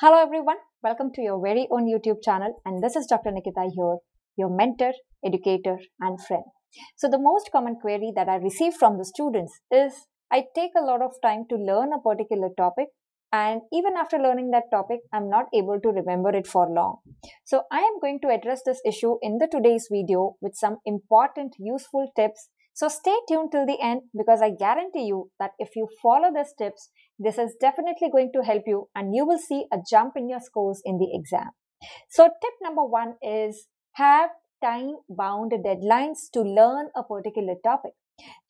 Hello everyone, welcome to your very own YouTube channel and this is Dr. Nikita here, your mentor, educator and friend. So the most common query that I receive from the students is I take a lot of time to learn a particular topic and even after learning that topic, I'm not able to remember it for long. So I am going to address this issue in the today's video with some important useful tips so stay tuned till the end because I guarantee you that if you follow these tips, this is definitely going to help you and you will see a jump in your scores in the exam. So tip number one is have time bound deadlines to learn a particular topic.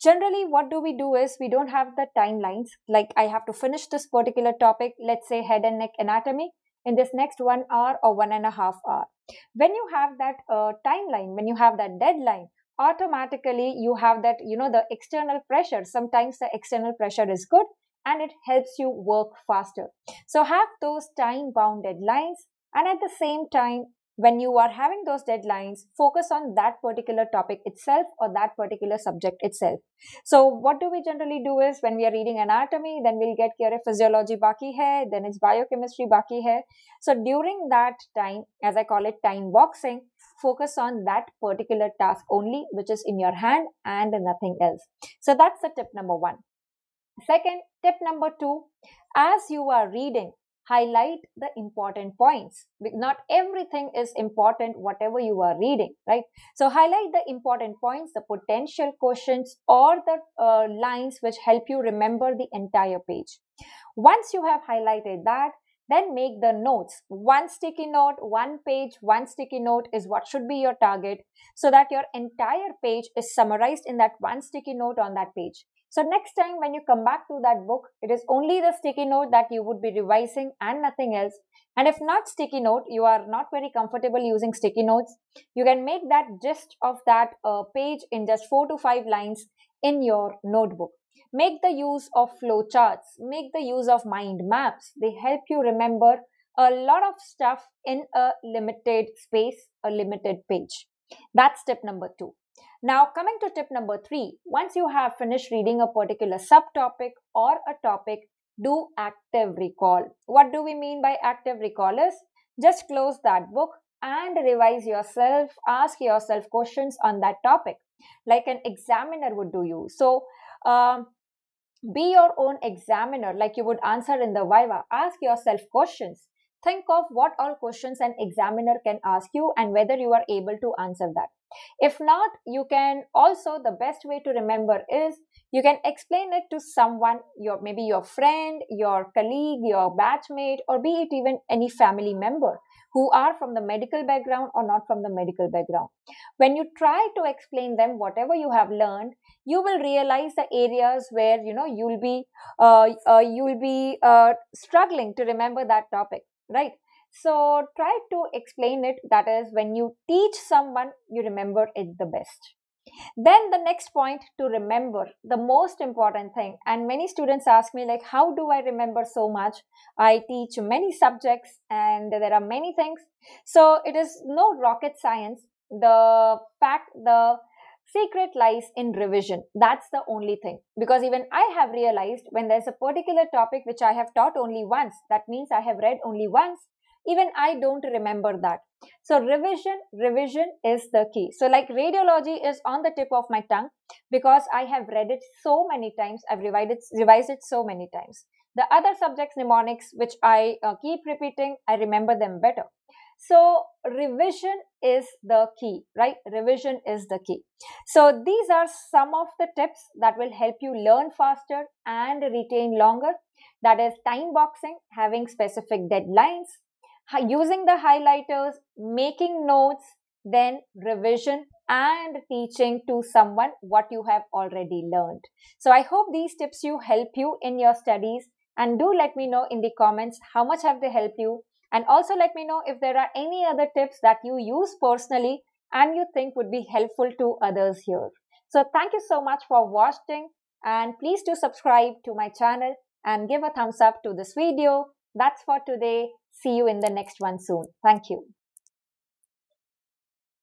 Generally, what do we do is we don't have the timelines. Like I have to finish this particular topic, let's say head and neck anatomy in this next one hour or one and a half hour. When you have that uh, timeline, when you have that deadline, automatically you have that you know the external pressure. Sometimes the external pressure is good and it helps you work faster. So have those time bound deadlines and at the same time when you are having those deadlines focus on that particular topic itself or that particular subject itself so what do we generally do is when we are reading anatomy then we'll get care physiology baki hai then it's biochemistry baki hai so during that time as i call it time boxing focus on that particular task only, which is in your hand and nothing else. So that's the tip number one. Second, tip number two, as you are reading, highlight the important points. Not everything is important, whatever you are reading, right? So highlight the important points, the potential questions or the uh, lines which help you remember the entire page. Once you have highlighted that, then make the notes. One sticky note, one page, one sticky note is what should be your target so that your entire page is summarized in that one sticky note on that page. So next time when you come back to that book, it is only the sticky note that you would be revising and nothing else. And if not sticky note, you are not very comfortable using sticky notes, you can make that gist of that uh, page in just four to five lines in your notebook. Make the use of flowcharts, make the use of mind maps. They help you remember a lot of stuff in a limited space, a limited page. That's tip number two. Now, coming to tip number three, once you have finished reading a particular subtopic or a topic, do active recall. What do we mean by active recall is just close that book and revise yourself, ask yourself questions on that topic like an examiner would do you. So, um, be your own examiner like you would answer in the viva ask yourself questions think of what all questions an examiner can ask you and whether you are able to answer that if not you can also the best way to remember is you can explain it to someone your maybe your friend your colleague your batchmate or be it even any family member who are from the medical background or not from the medical background. When you try to explain them whatever you have learned, you will realize the areas where you know you'll be uh, uh, you'll be uh, struggling to remember that topic, right? So try to explain it. That is, when you teach someone, you remember it the best. Then the next point to remember, the most important thing, and many students ask me like, how do I remember so much? I teach many subjects and there are many things. So it is no rocket science. The fact, the secret lies in revision. That's the only thing. Because even I have realized when there's a particular topic which I have taught only once, that means I have read only once, even I don't remember that. So revision, revision is the key. So like radiology is on the tip of my tongue because I have read it so many times. I've revised it, revised it so many times. The other subjects, mnemonics, which I uh, keep repeating, I remember them better. So revision is the key, right? Revision is the key. So these are some of the tips that will help you learn faster and retain longer. That is time boxing, having specific deadlines, using the highlighters, making notes, then revision and teaching to someone what you have already learned. So I hope these tips you help you in your studies and do let me know in the comments how much have they helped you and also let me know if there are any other tips that you use personally and you think would be helpful to others here. So thank you so much for watching and please do subscribe to my channel and give a thumbs up to this video. That's for today. See you in the next one soon. Thank you.